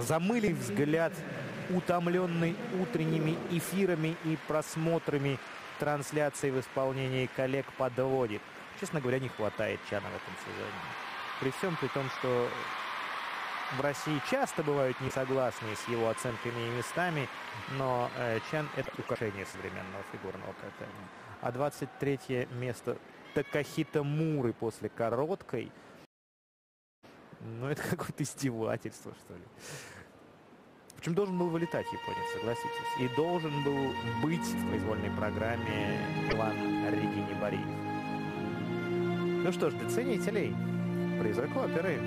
замыли взгляд, утомленный утренними эфирами и просмотрами трансляции в исполнении коллег подводит. Честно говоря, не хватает Чана в этом сезоне. При всем при том, что в России часто бывают несогласные с его оценками и местами, но э, Чан — это украшение современного фигурного катания. А 23 место Такахита Муры после короткой, ну это какое-то издевательство, что ли. Причем должен был вылетать японец, согласитесь. И должен был быть в произвольной программе Иван Регини Бариев. Ну что ж, ценителей, призраку оперы.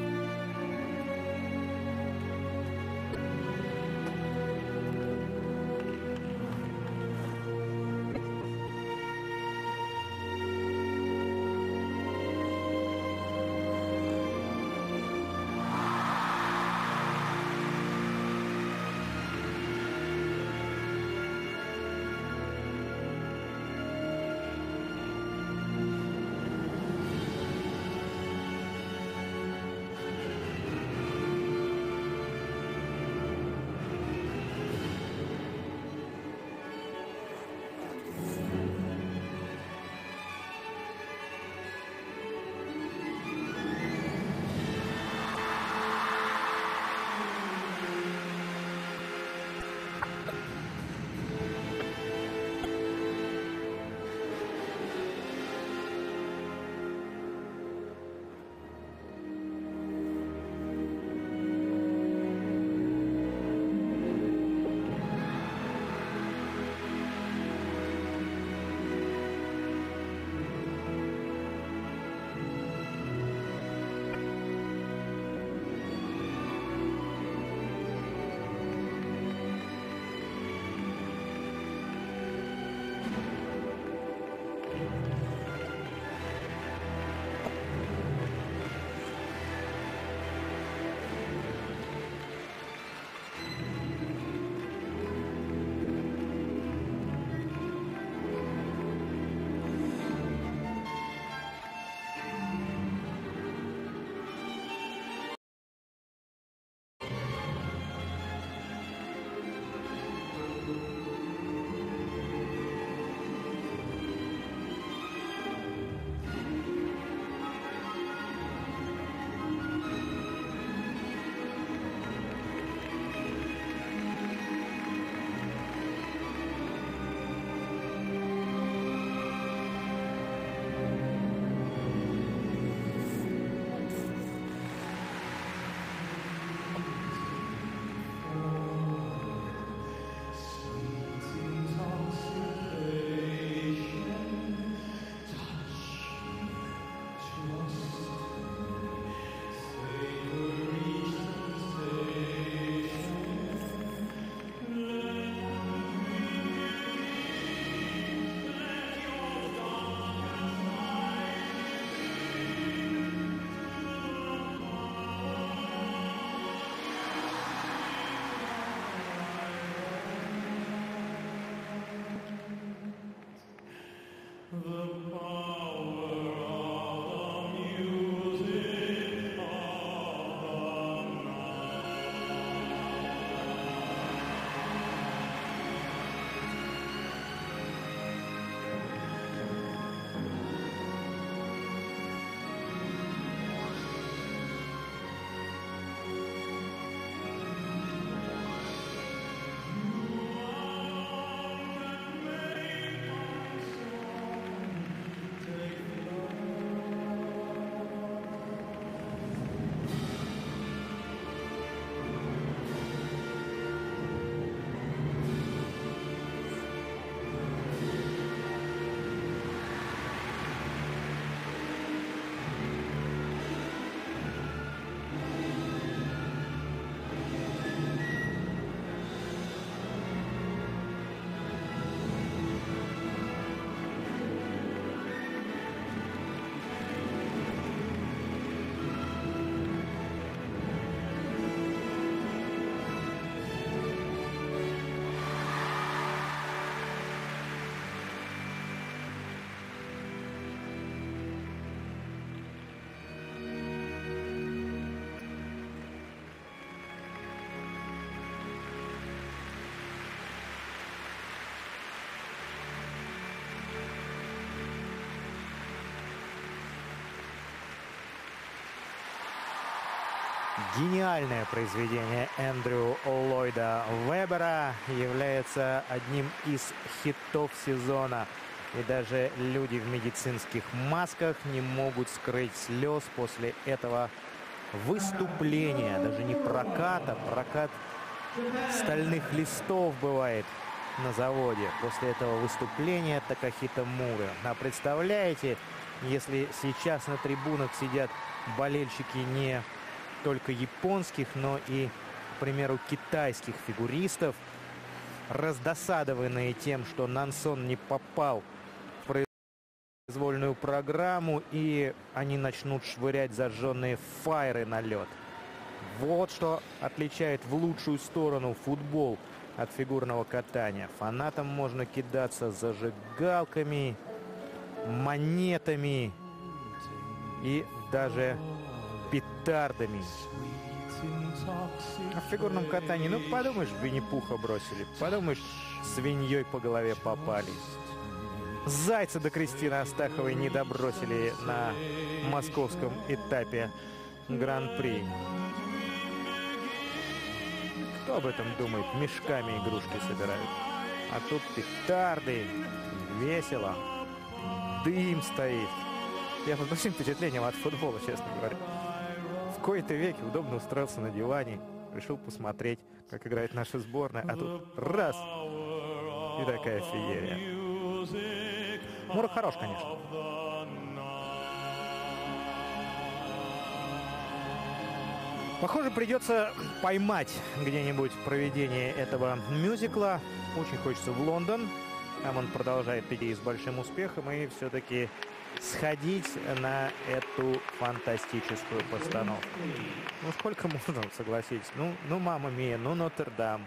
Гениальное произведение Эндрю Ллойда Вебера является одним из хитов сезона. И даже люди в медицинских масках не могут скрыть слез после этого выступления. Даже не проката, прокат стальных листов бывает на заводе после этого выступления Такахита Муры. А представляете, если сейчас на трибунах сидят болельщики не только японских, но и, к примеру, китайских фигуристов, раздосадованные тем, что Нансон не попал в произвольную программу, и они начнут швырять зажженные файры на лед. Вот что отличает в лучшую сторону футбол от фигурного катания. Фанатам можно кидаться зажигалками, монетами и даже петардами. А в фигурном катании, ну подумаешь, Винни-Пуха бросили, подумаешь, свиньей по голове попали. Зайца до Кристины Астаховой не добросили на московском этапе Гран-при. Кто об этом думает? Мешками игрушки собирают. А тут петарды. Весело. Дым стоит. Я под большим впечатлением от футбола, честно говоря. Кои-то веке удобно устроился на диване. Решил посмотреть, как играет наша сборная. А тут раз! И такая феерия. Мура хорош, конечно. Похоже, придется поймать где-нибудь проведение этого мюзикла. Очень хочется в Лондон. Там он продолжает идти с большим успехом. И все-таки сходить на эту фантастическую постановку. Ну, сколько можно, согласитесь? Ну, ну «Мама Мия», ну, «Нотр-Дам»,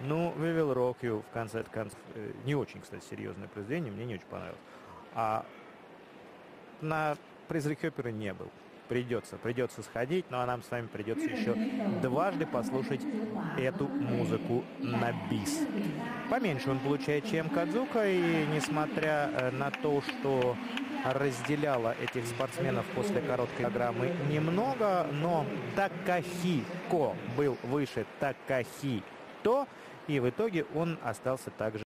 ну, «We you», в конце концов. Э, не очень, кстати, серьезное произведение, мне не очень понравилось. А на «Призрак оперы» не был придется, придется сходить, ну а нам с вами придется еще дважды послушать эту музыку на бис. Поменьше он получает, чем Кадзука, и несмотря э, на то, что разделяла этих спортсменов после короткой программы немного, но Такахико был выше Такахи то, и в итоге он остался также